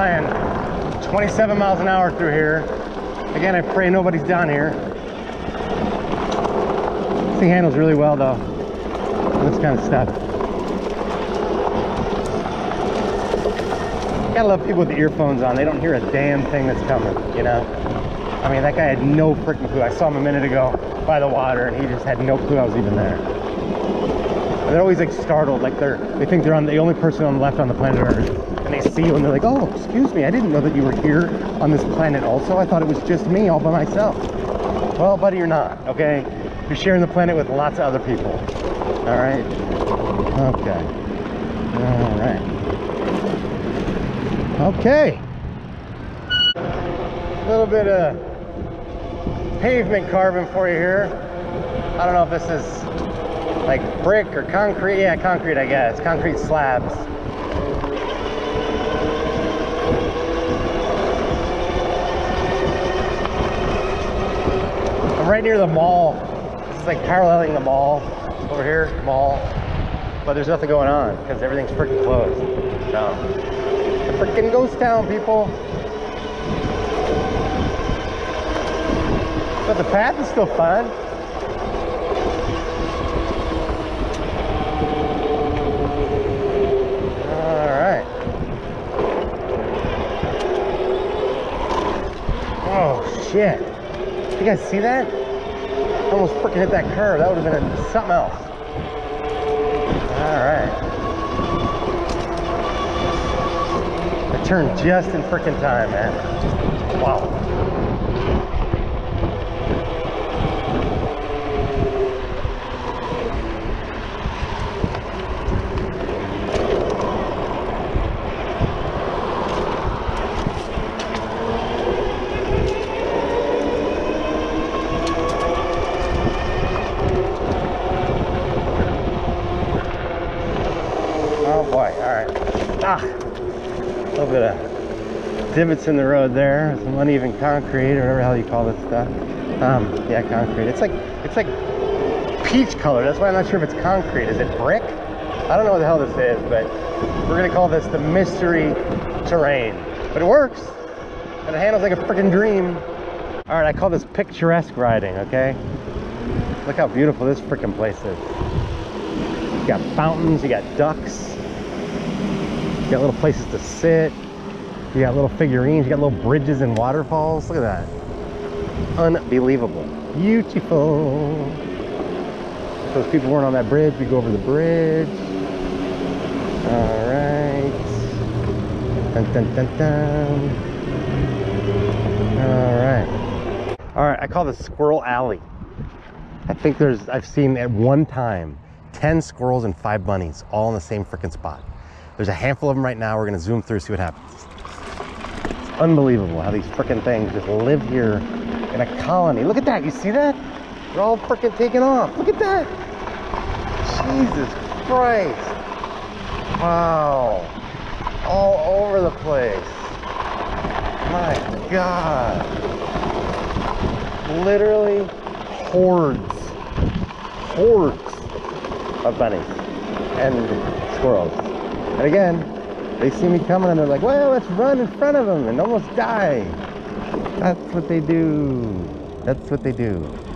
going 27 miles an hour through here. Again, I pray nobody's down here. This thing handles really well though. This kind of stuff. Gotta love people with the earphones on. They don't hear a damn thing that's coming, you know? I mean, that guy had no freaking clue. I saw him a minute ago by the water and he just had no clue I was even there. They're always like startled, like they're, they think they're on the only person on the left on the planet Earth. And they see you and they're like, oh, excuse me, I didn't know that you were here on this planet also. I thought it was just me all by myself. Well, buddy, you're not, okay? You're sharing the planet with lots of other people. All right? Okay. All right. Okay. A little bit of pavement carving for you here. I don't know if this is like brick or concrete. Yeah, concrete, I guess. Concrete slabs. I'm right near the mall. This is like paralleling the mall over here, mall. But there's nothing going on because everything's freaking closed. So, freaking ghost town, people. But the path is still fun. All right. Oh shit. You guys see that? Almost freaking hit that curve. That would have been something else. All right. I turned just in freaking time, man. Wow. Oh boy, all right. Ah, a little bit of divots in the road there, some uneven concrete or whatever the hell you call this stuff. Um, yeah, concrete. It's like it's like peach color. That's why I'm not sure if it's concrete. Is it brick? I don't know what the hell this is, but we're gonna call this the mystery terrain. But it works, and it handles like a freaking dream. All right, I call this picturesque riding. Okay, look how beautiful this freaking place is. You got fountains, you got ducks, you got little places to sit, you got little figurines, you got little bridges and waterfalls. Look at that. Unbelievable. Beautiful. If those people weren't on that bridge, we go over the bridge. All right. Dun, dun, dun, dun. All right. All right, I call this Squirrel Alley. I think there's, I've seen at one time 10 squirrels and five bunnies all in the same freaking spot. There's a handful of them right now. We're gonna zoom through, see what happens. It's unbelievable how these freaking things just live here in a colony. Look at that, you see that? They're all freaking taking off. Look at that. Jesus Christ. Wow. All over the place. My God. Literally hordes, hordes of bunnies and squirrels. And again, they see me coming and they're like, well, let's run in front of them and almost die. That's what they do. That's what they do.